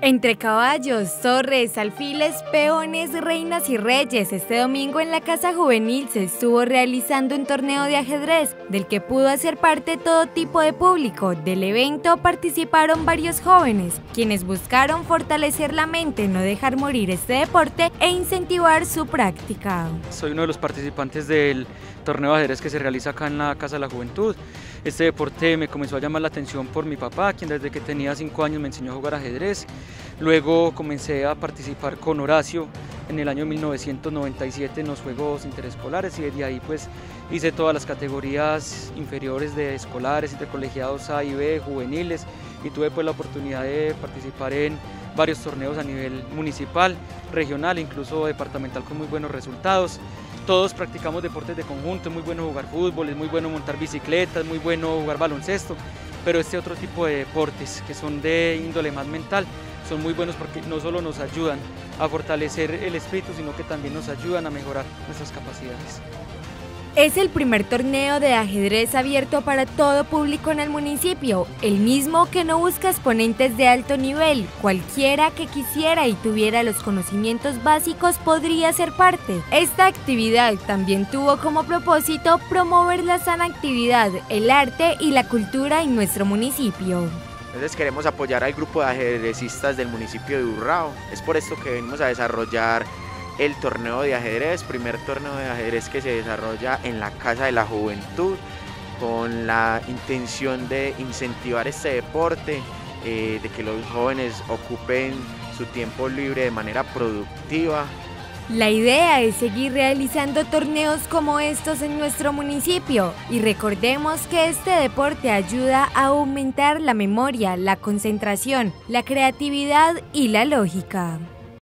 Entre caballos, torres, alfiles, peones, reinas y reyes, este domingo en la Casa Juvenil se estuvo realizando un torneo de ajedrez del que pudo hacer parte todo tipo de público. Del evento participaron varios jóvenes, quienes buscaron fortalecer la mente, no dejar morir este deporte e incentivar su práctica. Soy uno de los participantes del torneo de ajedrez que se realiza acá en la Casa de la Juventud. Este deporte me comenzó a llamar la atención por mi papá, quien desde que tenía 5 años me enseñó a jugar ajedrez. Luego comencé a participar con Horacio en el año 1997 en los Juegos Interescolares y desde ahí pues hice todas las categorías inferiores de escolares, intercolegiados A y B, juveniles y tuve pues la oportunidad de participar en varios torneos a nivel municipal, regional, incluso departamental con muy buenos resultados. Todos practicamos deportes de conjunto, es muy bueno jugar fútbol, es muy bueno montar bicicleta, es muy bueno jugar baloncesto, pero este otro tipo de deportes que son de índole más mental son muy buenos porque no solo nos ayudan a fortalecer el espíritu, sino que también nos ayudan a mejorar nuestras capacidades. Es el primer torneo de ajedrez abierto para todo público en el municipio, el mismo que no busca exponentes de alto nivel. Cualquiera que quisiera y tuviera los conocimientos básicos podría ser parte. Esta actividad también tuvo como propósito promover la sana actividad, el arte y la cultura en nuestro municipio. Entonces queremos apoyar al grupo de ajedrecistas del municipio de Urrao. Es por esto que venimos a desarrollar el torneo de ajedrez, primer torneo de ajedrez que se desarrolla en la Casa de la Juventud con la intención de incentivar este deporte, eh, de que los jóvenes ocupen su tiempo libre de manera productiva. La idea es seguir realizando torneos como estos en nuestro municipio y recordemos que este deporte ayuda a aumentar la memoria, la concentración, la creatividad y la lógica.